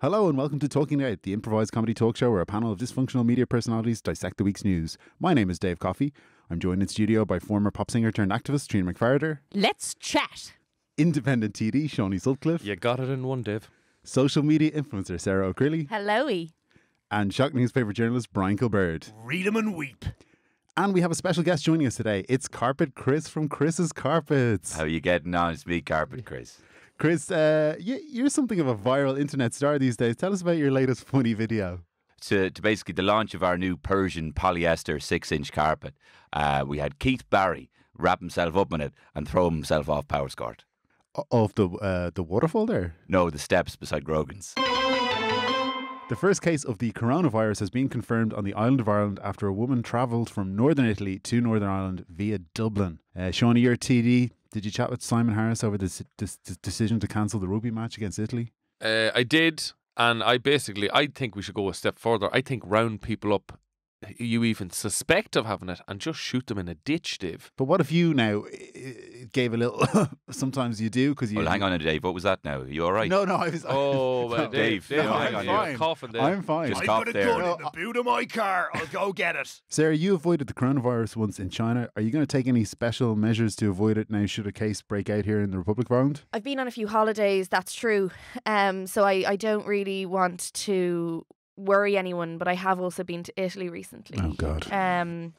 Hello and welcome to Talking Out, the improvised comedy talk show where a panel of dysfunctional media personalities dissect the week's news. My name is Dave Coffey. I'm joined in studio by former pop singer turned activist Trina McFarter, Let's chat. independent TD Shawnee Sutcliffe, You got it in one, Dave. Social media influencer Sarah O'Crilly, Hello. and shock newspaper journalist Brian Kilbird. Read 'em and weep. And we have a special guest joining us today. It's Carpet Chris from Chris's Carpets. How you getting on? It's me, Carpet Chris. Chris, uh, you, you're something of a viral internet star these days. Tell us about your latest funny video. To, to basically the launch of our new Persian polyester six-inch carpet, uh, we had Keith Barry wrap himself up in it and throw himself off Powerscourt. O- Of the uh, the waterfall there. No, the steps beside Grogan's. The first case of the coronavirus has been confirmed on the island of Ireland after a woman travelled from Northern Italy to Northern Ireland via Dublin. Uh, Shawnee, you're TD. Did you chat with Simon Harris over this, this, this decision to cancel the rugby match against Italy? Uh, I did, and I basically, I think we should go a step further. I think round people up who you even suspect of having it and just shoot them in a ditch, Dave. But what if you now gave a little? sometimes you do because you. Well, hang on a Dave. What was that now? Are you all right? No, no, I was. Oh, no, well, Dave, Dave, no, hang I'm on, you're fine. coughing there. I'm fine. Just I've cough got a there. gun No, in the boot of my car. I'll go get it. Sarah, you avoided the coronavirus once in China. Are you going to take any special measures to avoid it now? Should a case break out here in the Republic of Ireland? I've been on a few holidays, that's true. Um, so I, I don't really want to worry anyone, but I have also been to Italy recently. Oh God. Um,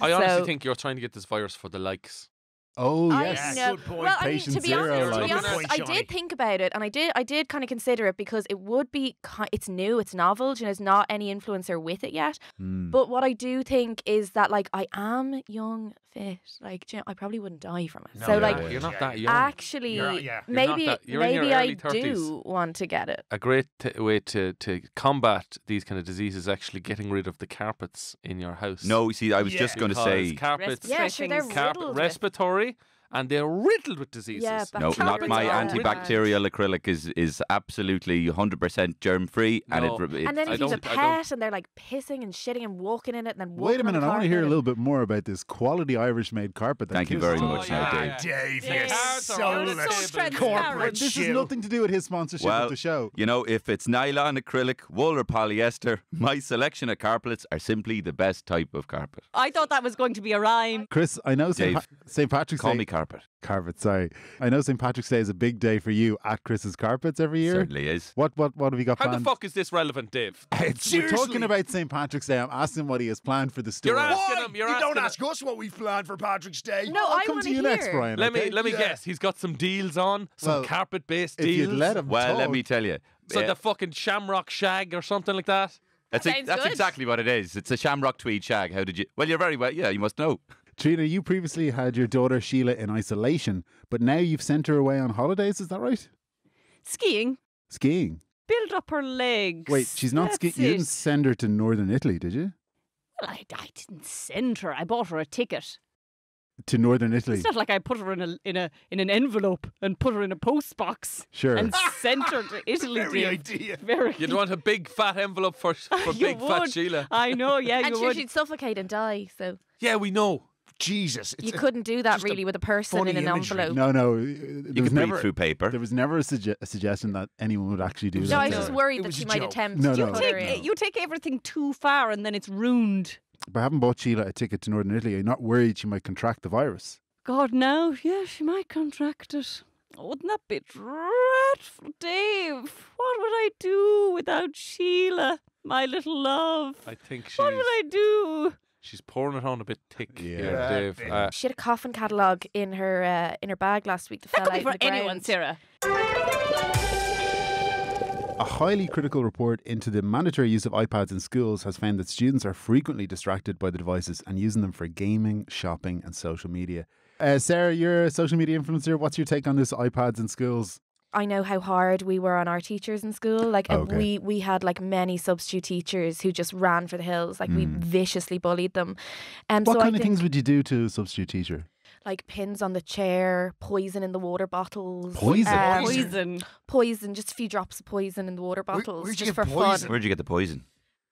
I honestly so- think you're trying to get this virus for the likes. Oh I yes. know. Good point. Well, I mean, to be zero, honest, to be honest, I did think about it, and I did, I did kind of consider it because it would be, it's new, it's novel, you know, there's not any influencer with it yet. Mm. But what I do think is that, like, I am young, fit, like, you know, I probably wouldn't die from it. No, so, yeah, like, you're not that young. actually, You're- yeah. You're maybe, that- you're in your maybe I 30s. do want to get it. A great t- way to, to combat these kind of diseases is actually getting rid of the carpets in your house. No, you see, I was Yeah. just going to say carpets, Yeah, sure, they're carpet riddled respiratory, and they're riddled with diseases. Yeah, no, not my are antibacterial acrylic is is absolutely 100% germ free, and No. it, it And then I if you have a don't- I don't- pet and they're like pissing and shitting and walking in it and then Wait a minute, I want to hear a little bit more about this quality Irish made carpet. That Thank you very is much talking now, about. Dave. Dave, Yeah. you're Cards so the corporate This has nothing to do with his sponsorship Well, of the show. You know, if it's nylon, acrylic, wool, or polyester, my selection of carpets are simply the best type of carpet. I thought that was going to be a rhyme. Chris, I know St. Pa- Patrick's Call Day. me carpet. Carpet, sorry. I know St. Patrick's Day is a big day for you at Chris's Carpets every year. Certainly is. What what what have you got How planned? the fuck is this relevant, Dave? It's, we're talking about St. Patrick's Day. I'm asking what he has planned for the store. You're asking Why? him, you're you don't asking ask us what we've planned for Patrick's Day. No, I'll I come to to you hear. next, Brian. Let okay? me let me Yeah. guess. He's got some deals on, some Well, carpet-based If deals. you'd let him Well, let me tell you. so uh, the fucking Shamrock Shag or something like that. that's, Sounds that's exactly what it is. It's a shamrock tweed shag. How did you? Well, you're very well. Yeah, you must know. Trina, you previously had your daughter Sheila in isolation, but now you've sent her away on holidays. Is that right? Skiing. Skiing. Build up her legs. Wait, she's not skiing. You didn't send her to Northern Italy, did you? Well, I, I didn't send her. I bought her a ticket. To Northern Italy. It's not like I put her in a in a in an envelope and put her in a post box Sure. and sent her to Italy. Very Dave. idea. Very. You'd want a big fat envelope for for You big fat. Sheila. I know. Yeah, And you sure, would. she'd suffocate and die. So Yeah, we know. Jesus. It's you a- couldn't do that just a really with a person in an imagery. envelope. no, no. You was can breathe never, through paper. there was never a, sugge- a suggestion that anyone would actually do No, that. No, I was just worried It that she might joke. attempt No, to no. you put take in. you take everything too far and then it's ruined. But I haven't bought Sheila a ticket to Northern Italy. Are you not worried she might contract the virus? God, no. Yeah, she might contract it. Oh, Wouldn't that be dreadful, Dave? What would I do without Sheila, my little love? I think she's What would I do? She's pouring it on a bit thick Yeah. here, Yeah, Dave. Uh, She had a coffin catalogue in her uh, in her bag last week. That That fell could be for anyone, ground. Sarah. A highly critical report into the mandatory use of iPads in schools has found that students are frequently distracted by the devices and using them for gaming, shopping, and social media. Uh, Sarah, you're a social media influencer. What's your take on this iPads in schools? I know how hard we were on our teachers in school. Like Okay. we we had like many substitute teachers who just ran for the hills. Like we viciously bullied them. And what so I kind of think, things would you do to a substitute teacher? like pins on the chair, poison in the water bottles. Poison? um, Poison. poison, just a few drops of poison in the water bottles, where'd you just get for poison? fun. Where'd you get the poison?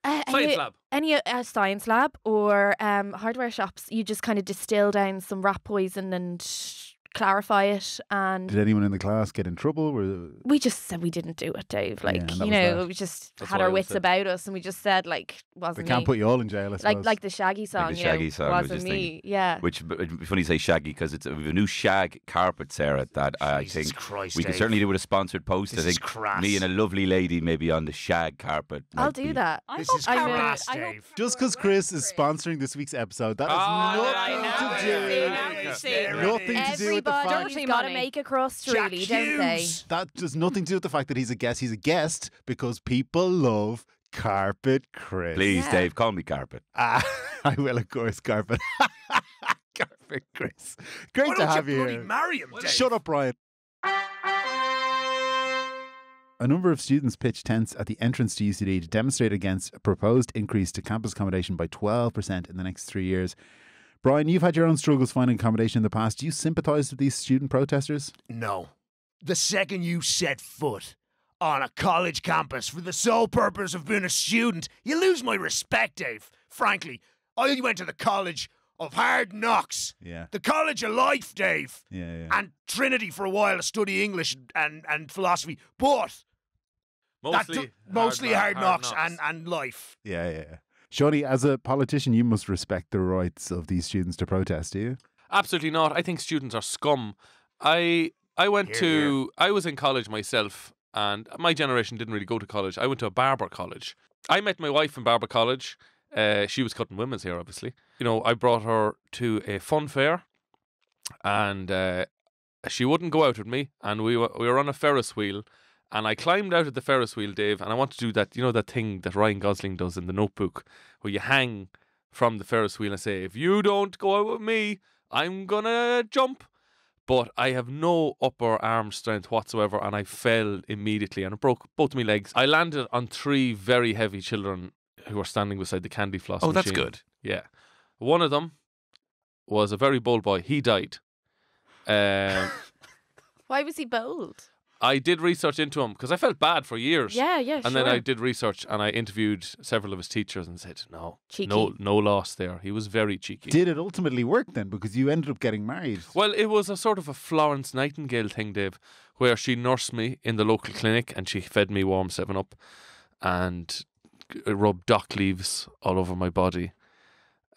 Uh, Science any, lab. any uh, science lab or um, hardware shops, you just kind of distill down some rat poison and clarify it, and Did anyone in the class get in trouble? Were we just said we didn't do it, Dave. Like and that you know, that. we just That's had our wits said- about us, and we just said like they wasn't can't me. put you all in jail, I like suppose. like the Shaggy song, the you Shaggy know, song, I was wasn't just me. thinking. Yeah, Which it'd be funny you say shaggy because it's a new shag carpet, Sarah. That I think Christ, we could Dave. certainly do with a sponsored post. This I is think crass. me and a lovely lady maybe on the shag carpet. I'll do be- that. I This hope is I crass, I hope Dave. Just because Chris is sponsoring this week's episode, that has Oh, nothing to do. yeah, yeah. See, There it Nothing to do with the fact Everybody's Dirty got to make a crust, Jack really, don't they? That has nothing to do with the fact that he's a guest. He's a guest because people love Carpet Chris. Please, Yeah. Dave, call me carpet. Ah, I will, of course, Carpet. Carpet Chris. Great Why to don't have you you bloody here. marry him, Dave? Shut up, Brian. A number of students pitched tents at the entrance to UCD to demonstrate against a proposed increase to campus accommodation by 12% in the next three years. Brian, you've had your own struggles finding accommodation in the past. Do you sympathise with these student protesters? No. The second you set foot on a college campus for the sole purpose of being a student, you lose my respect, Dave. Frankly, I went to the college of hard knocks, Yeah. the college of life, Dave, Yeah, yeah. and Trinity for a while to study English and, and philosophy. But that Mostly, do- mostly knock- hard, knocks, And, and life. Yeah, yeah. Shawnee, as a politician, you must respect the rights of these students to protest, do you? Absolutely not. I think students are scum. I I went Hear, to I was in college myself, and my generation didn't really go to college. I went to a barber college. I met my wife in barber college. Uh, she was cutting women's hair, obviously. You know, I brought her to a fun fair, and uh, she wouldn't go out with me. And we were, we were on a Ferris wheel, and I climbed out of the Ferris wheel, Dave. And I want to do that. You know that thing that Ryan Gosling does in The Notebook, where you hang from the Ferris wheel and say, "If you don't go out with me, I'm gonna jump." But I have no upper arm strength whatsoever, and I fell immediately and it broke both my legs. I landed on three very heavy children who were standing beside the candy floss. Oh, that's good. Yeah, one of them was a very bold boy. He died. Um, Why was he bold? I did research into him because I felt bad for years. Yeah, yeah, And sure. then I did research and I interviewed several of his teachers and said, no, Cheeky. no, no loss there. He was very cheeky. Did it ultimately work then? Because you ended up getting married. Well, it was a sort of a Florence Nightingale thing, Dave, where she nursed me in the local clinic and she fed me warm 7 Up and rubbed dock leaves all over my body.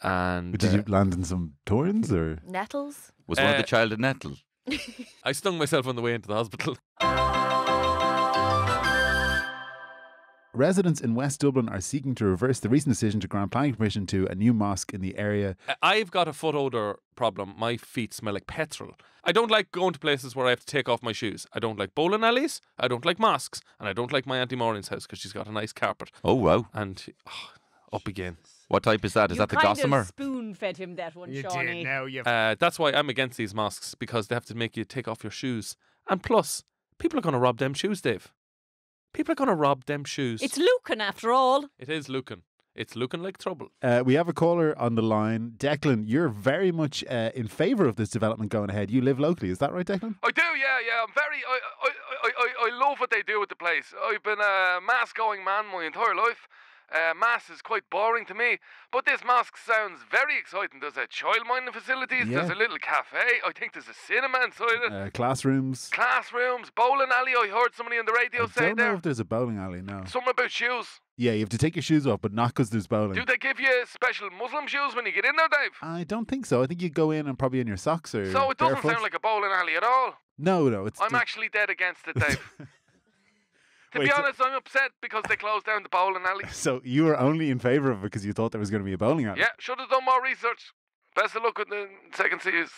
And Did uh, you land in some thorns or? Nettles. Was one of Uh, the child a nettle? I stung myself on the way into the hospital. Residents in West Dublin are seeking to reverse the recent decision to grant planning permission to a new mosque in the area. I- I've got a foot odor problem. My feet smell like petrol. I don't like going to places where I have to take off my shoes. I don't like bowling alleys. I don't like mosques. And I don't like my Auntie Maureen's house because she's got a nice carpet. Oh, wow. And oh, up again. What type is that? Is you that the kind gossamer? of spoon fed him that one, You Shawnee. did now. You Uh, that's why I'm against these masks because they have to make you take off your shoes. And plus, people are going to rob them shoes, Dave. People are going to rob them shoes. It's Lucan after all. it is looking. It's looking like trouble. Uh, we have a caller on the line. Declan, you're very much uh, in favour of this development going ahead. You live locally, is that right, Declan? I do, yeah, yeah. I'm very, I, I, I, I, I love what they do with the place. I've been a mask going man my entire life. Uh, mass is quite boring to me, but this mosque sounds very exciting. There's a child minding facilities, there's a little cafe, I think there's a cinema inside it, Uh, classrooms. classrooms, bowling alley. I heard somebody on the radio I say don't know there. if there's a bowling alley now. Something about shoes. Yeah, you have to take your shoes off, but not because there's bowling. Do they give you special Muslim shoes when you get in there, Dave? I don't think so. I think you go in and probably in your socks or So it doesn't barefoot. sound like a bowling alley at all. No, no, it's I'm ju- actually dead against it, Dave. to Wait, be honest, I'm upset because they closed down the bowling alley. So you were only in favour of it because you thought there was going to be a bowling alley. Yeah, should have done more research. Best of luck with the second series.